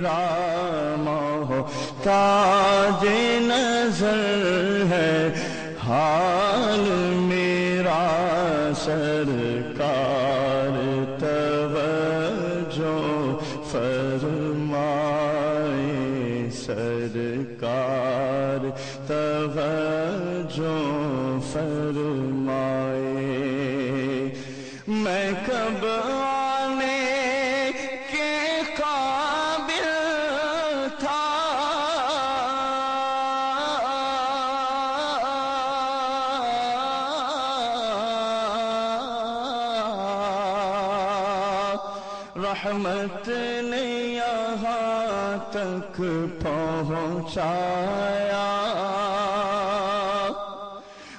میرا ماہو تاج نظر ہے، حال میرا سرکار، توجہ فرمائے سرکار، توجہ فرمائے۔ میں کب رحمت نے یہاں تک پہنچایا۔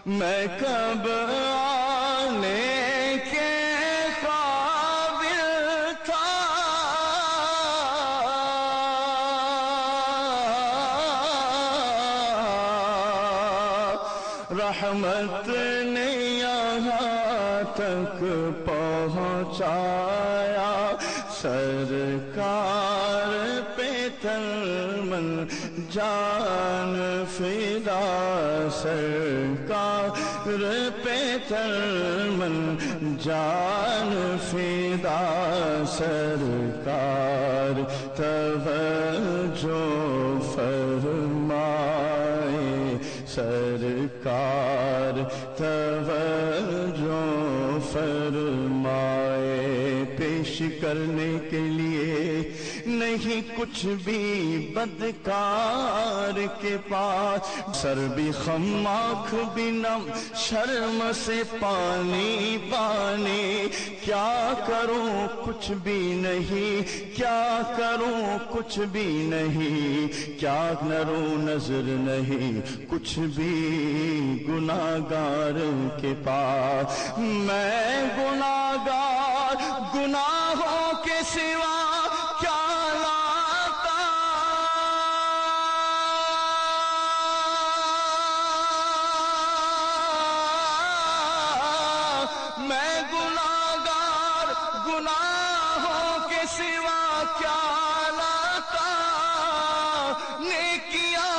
میں کب آنے کے قابل تھا؟ رحمت نے یہاں تک پہنچایا۔ سرکار پہ ترمن جان فدا سرکار پہ ترمن جان فدا سرکار توجہ فرمائے سرکار توجہ فرمائے پیش کرنے کے لیے نہیں کچھ بھی بدکار کے پاس۔ سر بھی خماخ بھی نم، شرم سے پانی پانی کیا کروں؟ کچھ بھی نہیں۔ کیا کروں؟ کچھ بھی نہیں۔ کیا کروں؟ نظر نہیں۔ کچھ بھی گناگار کے پاس۔ میں گناگار گناہوں کے سوا کیا لاتا؟ نیکیاں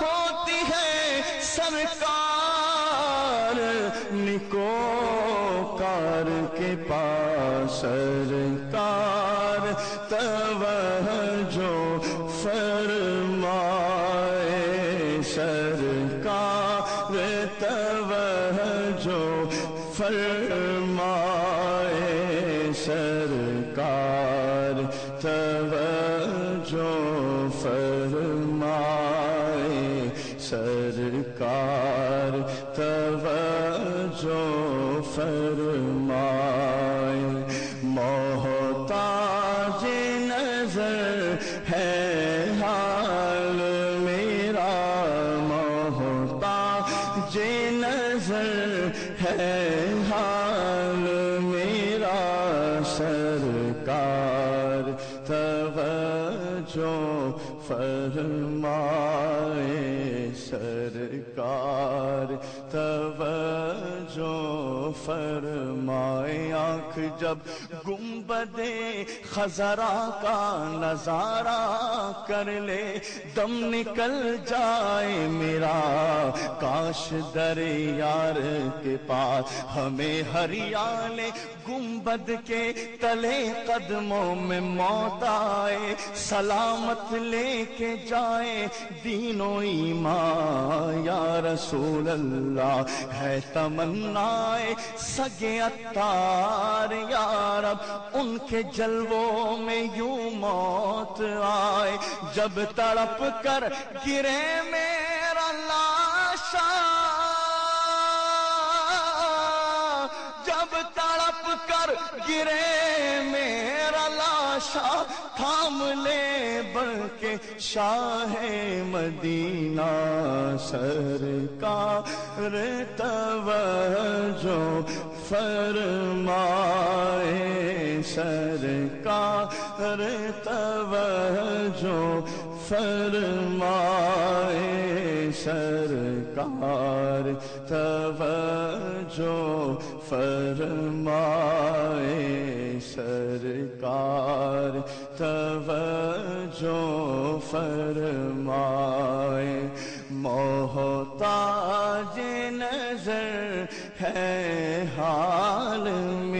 ہوتی ہے سرکار نکو کار کے پاس سرکار، توجہ فرمائے سرکار، توجہ فرمائے فرمائے سرکار توجہ فرمائے۔ محتاج نظر ہے حال میرا محتاج نظر ہے حال فرما آنکھ جب گنبد خزرا کا نظارہ کر لے، دم نکل جائے میرا کاش در یار کے پاس۔ ہمیں ہریال گنبد کے تلے قدموں میں موت آئے، سلامت لے کے جائے۔ دینو ایمان، یا رسول اللہ، ہے تمنا سگے اتار یا رب ان کے جلووں میں یوں موت آئے۔ جب تڑپ کر گرے میرا لاشا، جب تڑپ کر گرے میرا لاشا، تھام لے بڑھ کے شاہ مدینہ سرکار توجہ فرمائے سرکار توجہ فرمائے سرکار توجہ فرمائے سرکار توجہ فرمائے۔ محتاج نظر ہے حال میرا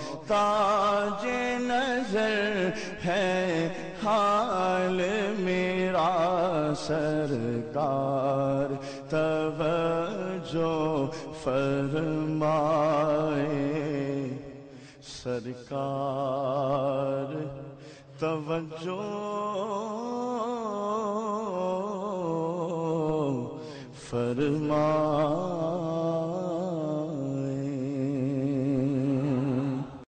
محتاج نظر ہے حال میرا سرکار توجہ فرمائے۔ سرکار توجہ۔ فرمائے۔